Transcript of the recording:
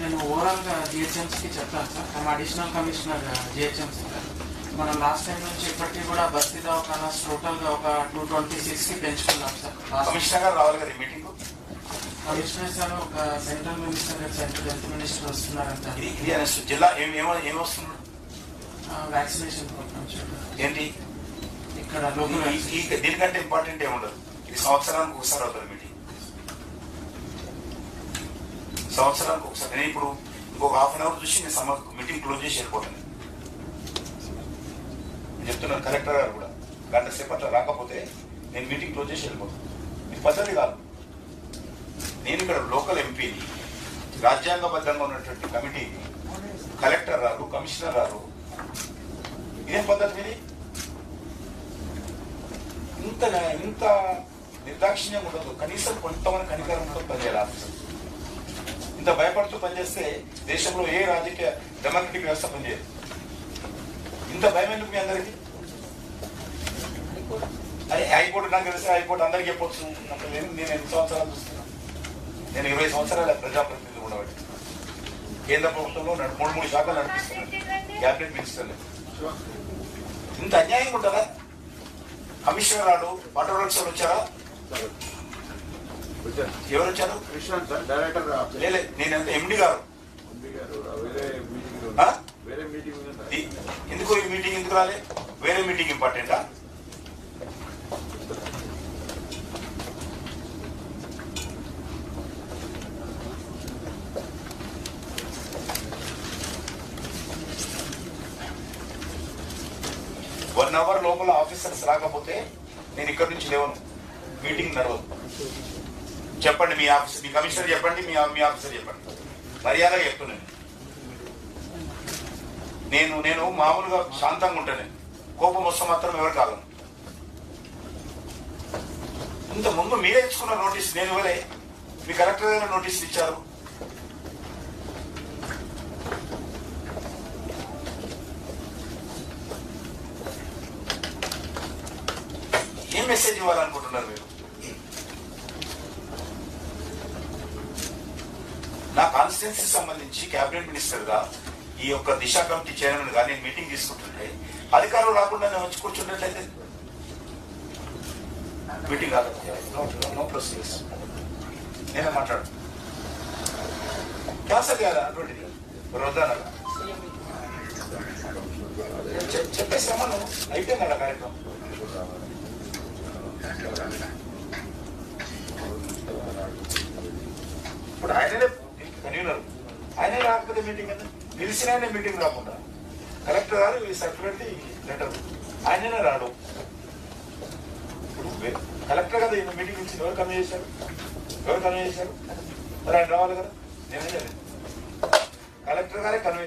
నేను ఓవరాల్గా జిహెచ్ఎంసీ కి చెప్తాను sir I'm additional commissioner GHMC మనం లాస్ట్ టైం నుంచి ఇప్పటికీ కూడా బస్తీ దవాఖానాస్ టోటల్గా ఒక టూ ట్వంటీ సిక్స్కి పెంచుకున్నాం సార్. కమిషనర్ గారు రావాలి కదా మీటింగ్ కమిషనర్ సార్ ఒక central minister central health minister వస్తున్నారంట. జిల్లా ఏం వస్తున్నాడు వ్యాక్సినేషన్ ప్రోగ్రామ్ ఏంటి? ఇక్కడ దీనికంటే ఇంపార్టెంట్ ఏముండదు? ఇది సంవత్సరానికి ఒకసారి అవుతుంది మీటింగ్. సంవత్సరానికి ఒకసారి నేను ఇప్పుడు ఇంకొక హాఫ్ అన్ అవర్ చూసి నేను సమ మీటింగ్ క్లోజ్ చేసి వెళ్ళిపోతాను. నేను చెప్తున్నాను కలెక్టర్ గారు కూడా. గంట సేపు అట్లా రాకపోతే నేను మీటింగ్ క్లోజ్ చేసి వెళ్ళిపోతాను. ఇది పద్ధతి కాదు. నేను ఇక్కడ లోకల్ ఎంపీని రాజ్యాంగబద్ధంగా ఉన్నటువంటి కమిటీని కలెక్టర్ రారు కమిషనర్ రారు ఇదేం పద్ధతి మీది? ఇంత ఇంత నిర్దాక్షిణ్యం ఉండదు. కనీసం కొంతమంది కనికరంతో పనిచేయాలి ఆఫీసర్ ఇంత భయపడుతూ పనిచేస్తే దేశంలో ఏ రాజకీయ డెమోక్రటిక్ వ్యవస్థ పనిచేయదు? ఇంత భయం ఎందుకు మీ అందరికి? హైకోర్టు నాకు తెలిసి హైకోర్టు అందరికి చెప్పొచ్చు. నాకు నేను నేను ఎన్ని సంవత్సరాలు చూస్తున్నాను నేను ఇరవై సంవత్సరాల ప్రజాప్రతినిధి ఉండబట్టి కేంద్ర ప్రభుత్వంలో మూడు మూడు శాఖలు నడిపిస్తున్నాను క్యాబినెట్ మినిస్టర్లు. ఇంత అన్యాయం ఉంటుందా? కమిషనర్ రాడు వాటర్ వర్క్స్ వచ్చారా ఎవరు వచ్చారు విశ్రాంత్ సార్ డైరెక్టర్ నేను ఎండి గారు. ఎందుకు ఈ మీటింగ్ ఎందుకు రాలే? వేరే మీటింగ్ ఇంపార్టెంటా? వన్ అవర్ లోపల ఆఫీసర్స్ రాకపోతే నేను ఇక్కడ నుంచి లేవను. మీటింగ్ నడవదు. చెప్పండి మీ ఆఫీసర్ మీ కమిషనర్ చెప్పండి మీ మీ ఆఫీసర్ చెప్పండి. మర్యాదగా చెప్తున్నాను నేను. నేను మామూలుగా శాంతంగా ఉంటాను. కోపం వస్తే మాత్రం ఎవరు కాలను ఇంత ముందు మీరే ఇచ్చుకున్న నోటీస్ నేను ఇవ్వలే. మీ కలెక్టర్ గారు నోటీస్ ఇచ్చారు. ఏం మెసేజ్ ఇవ్వాలనుకుంటున్నారు మీరు? నా కాన్స్టిట్యున్సీ సంబంధించి క్యాబినెట్ మినిస్టర్గా ఈ యొక్క దిశ కమిటీ చైర్మన్గా నేను మీటింగ్ తీసుకుంటుంటే అధికారులు రాకుండా నేను వచ్చి కూర్చున్నట్లయితే? మీటింగ్ నో ప్రొసీజర్స్ నేనే మాట్లాడు. క్యాన్సర్ చేయాలి అటువంటిది వద్దన చెప్పేసామను అయిపోయింది కార్యక్రమం ఇప్పుడు ఆయననే కన్వీనర్ ఆయనే రాకపోతే మీటింగ్ కదా నిలిచిన ఆయనే మీటింగ్ రాకుండా. కలెక్టర్ గారు ఈ సర్క్యులర్ లెటర్ ఆయననే రాడు. ఇప్పుడు కలెక్టర్ కదా ఈయన మీటింగ్ ఇచ్చింది ఎవరు కన్వీ చేశారు? ఎవరు కన్వీ చేశారు? మరి ఆయన రావాలి కదా? నేనే కలెక్టర్ గారే కన్వీ